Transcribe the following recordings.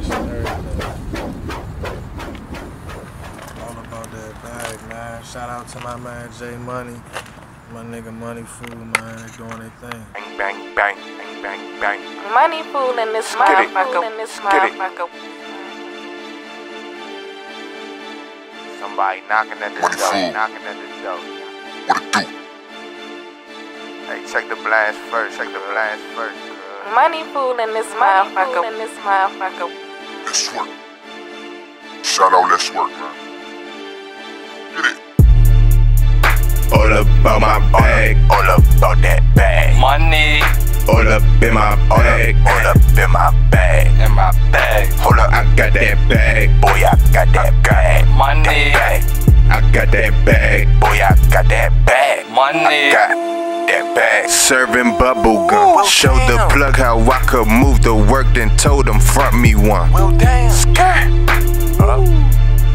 toothbrush and everything. All about that bag, man. Shout out to my man J Money. My nigga Money Fool, man. They doing their thing. Bang, bang, bang, bang, bang, bang. Money fool in this Get it. motherfucker. in this Get it. motherfucker. Somebody knocking at the What it door, for? knocking at the door. What it do? Hey, check the blast first, check the blast first. girl. Money fool in this motherfucker. In. Let's work. Shout out, let's work, man. Get it. All about my bag, All up about that bag. Money all up in my bag. up, all up in my bag. in my bag. Hold up, I got that bag, boy, I got that bag. Money, Bag. I got that bag. Boy, I bag. Serving bubble gum. Well, Showed the plug how I could move the work, then told him front me one. Well, damn.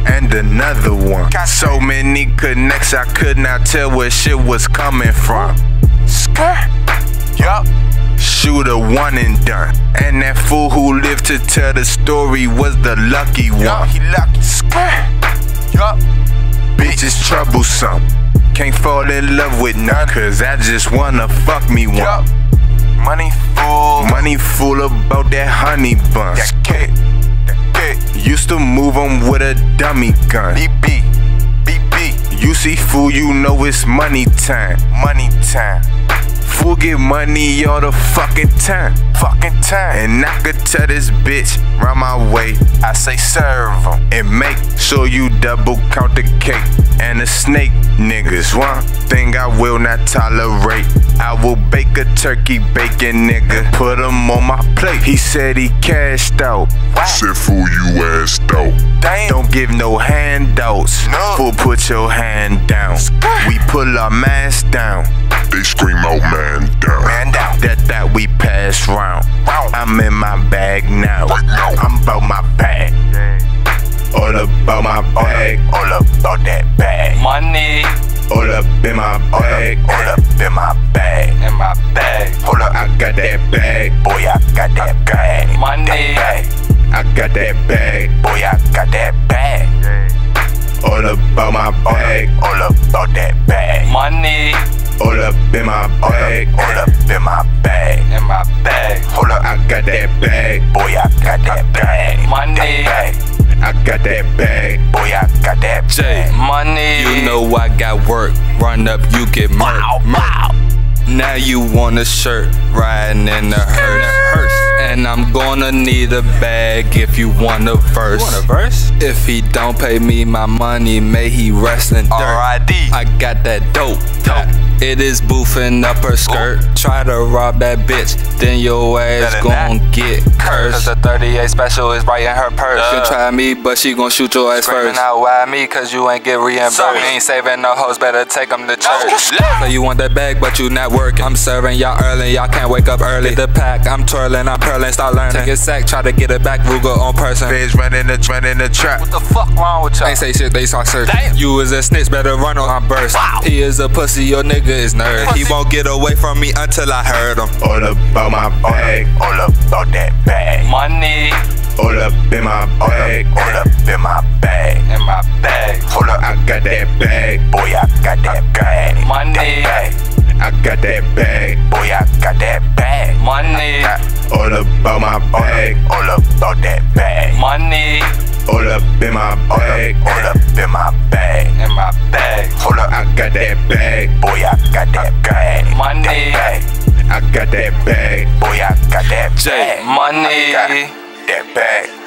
And another one. God So many connects, I could not tell where shit was coming from. Skirt. Yup. Shooter one and done. And that fool who lived to tell the story was the lucky one. he lucky. Skirt. Yup. Bitch is troublesome. Can't fall in love with none, cause I just wanna fuck me one. Money fool. Money full about that honey bun. That kid. That kid. Used to move 'em with a dummy gun. BB. BB. You see fool, you know it's money time. Money time. Fool get money all the fucking time. Fucking time. And I could tell this bitch round my way I say serve 'em. and make sure you double count the cake and the snake niggas. One thing I will not tolerate. I will bake a turkey bacon nigga, put him on my plate. He said he cashed out. Said fool you assed out. Damn. Don't give no handouts. No. Fool, put your hand down. We pull our mask down. They scream out, Round. I'm in my bag now. I'm about my bag. All about my bag. All about that bag. Money All up in my bag. all up in my bag. in my bag. Hold up, I got that bag. boy, I got that bag. Money. I got that bag. Boy, I got that bag. All about my bag. All up about that bag. Money All up in my All bag. up, all up in my bag. in my bag. Hold up, I got that bag. boy, I got that bag. Money. That bag. I got that bag. Boy, I got that J bag. money. You know I got work. Run up, you get murked. Wow, wow. Now you want a shirt, riding in the hearse. And I'm gonna need a bag if you want a verse. want a verse? If he don't pay me my money, may he rest in dirt. R.I.D. I got that dope. Dope. It is boofing up her skirt. Try to rob that bitch, then your ass gon' get cursed. Cause the 38 special is right in her purse. You Duh. can try me, but she gon' shoot your ass Screaming first. out, why me? Cause you ain't get reimbursed. Sorry. Ain't saving no hoes, better take them to church. No. So you want that bag, but you not working. I'm serving y'all early, y'all can't wake up early. Get the pack, I'm twirling, I'm purling, start learning. Take a sack, try to get it back, Ruger on person. Feds running the running the trap. What the fuck wrong with y'all? Ain't say shit, they start searching. Damn. You is a snitch, better run on my burst. Wow. He is a pussy, your nigga is nerd. He won't get away from me until I heard him. All about my bag. All about that bag. Money All up in my bag. All up in my bag. in my bag. Hold up, I got that bag. boy, I got that bag. Money. That bag. I got that bag. Boy, I got that bag. Money, All about my bag. all about that bag. money All up in my bag. Got that bag. boy, I got that bag. Money. I got that bag. Boy, I got that J bag. money. Got that bag.